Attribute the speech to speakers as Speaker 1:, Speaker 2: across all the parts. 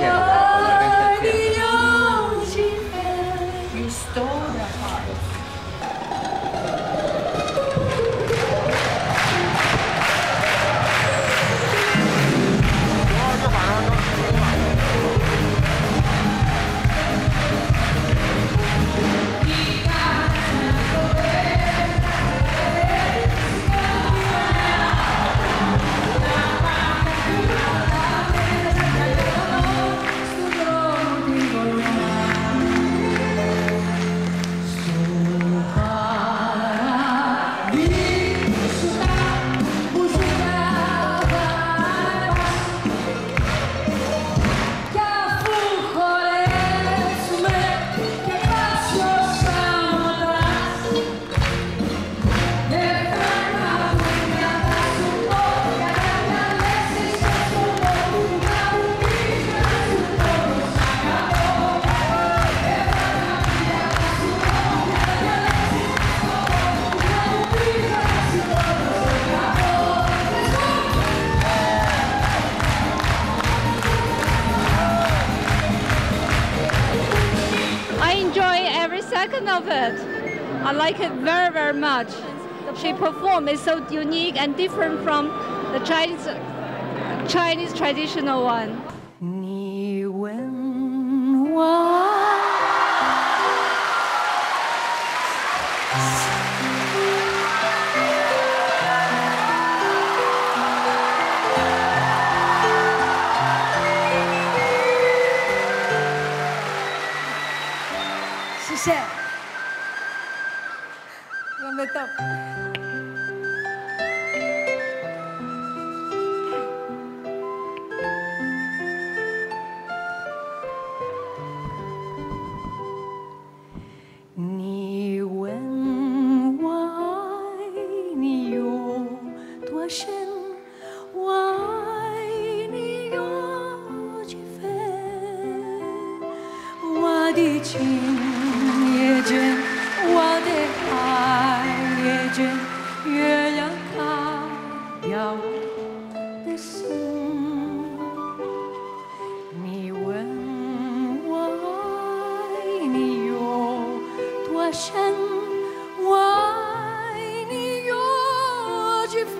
Speaker 1: You
Speaker 2: stole Restaura, heart.
Speaker 3: I like it very, very much. She performed is so unique and different from the Chinese Chinese traditional one.
Speaker 1: 你问我。 Yang betul. 月亮代表我的心。你问我爱你有多深，我爱你有几分？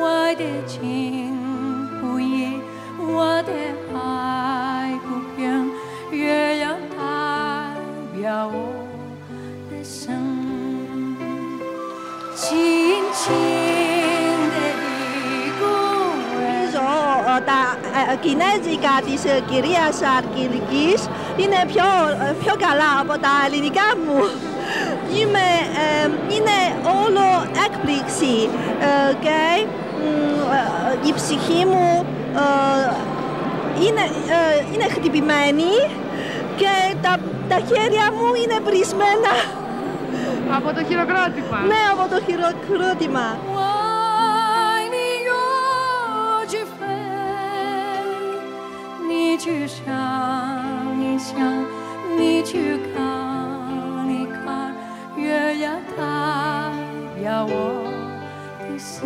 Speaker 1: 我的情轻轻的一个吻。 So,
Speaker 4: uh, ta uh, kinezika dis kiriasa kilikis, ine pio uh, pio gala aboda linigamu. Ime um, ine olo ekpliksi, uh, gay, um, uh, ipsichimu, uh, είναι, ε, είναι χτυπημένη και τα, τα χέρια μου είναι βρισμένα.
Speaker 5: Από το χειροκρότημα.
Speaker 4: Ναι, από το χειροκρότημα.
Speaker 1: 我爱你有几分？你去想一想，你去看一看，月亮代表我的心。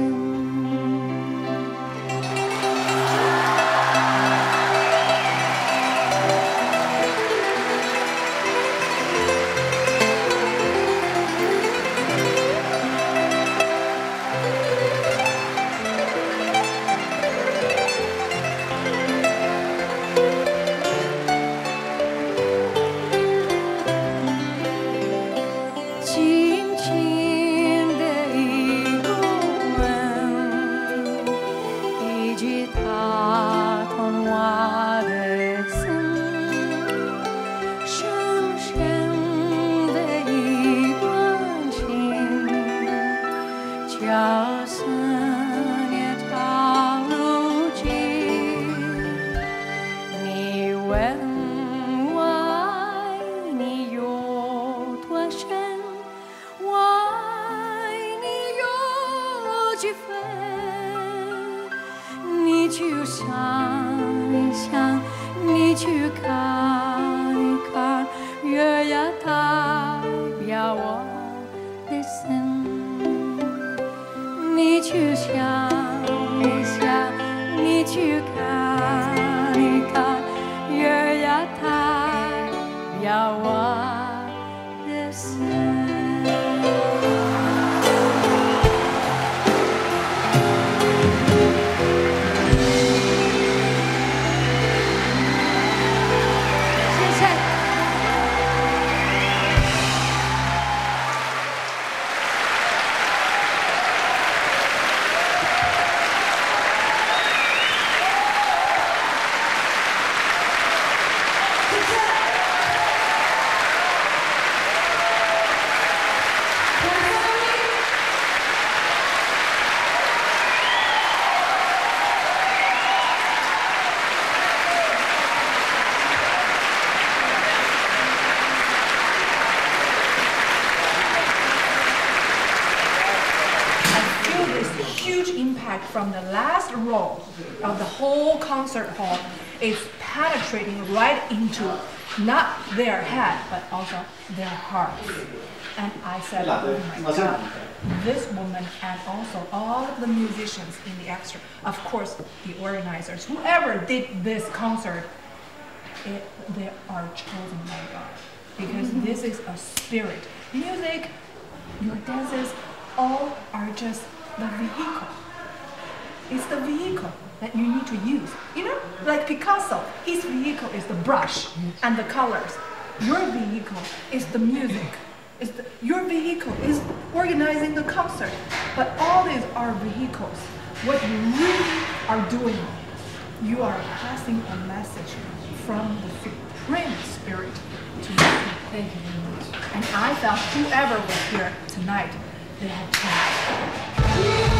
Speaker 1: 高山也陶醉，你问我爱你有多深，我爱你有几分？你去想一想，你去看。去想。
Speaker 2: Huge impact from the last row of the whole concert hall is penetrating right into not their head but also their hearts. And I said, oh my God, this woman and also all of the musicians in the extra, of course the organizers, whoever did this concert, it, they are chosen by God because this is a spirit. Music, your dances, all are just the vehicle. It's the vehicle that you need to use. You know, like Picasso, his vehicle is the brush and the colors. Your vehicle is the music. Is the, your vehicle is organizing the concert. But all these are vehicles. What you really are doing, you are passing a message from the supreme spirit to the. Thank you very much. And I felt whoever was here tonight, they had changed.
Speaker 1: Yeah.